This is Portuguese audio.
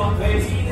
one thirty.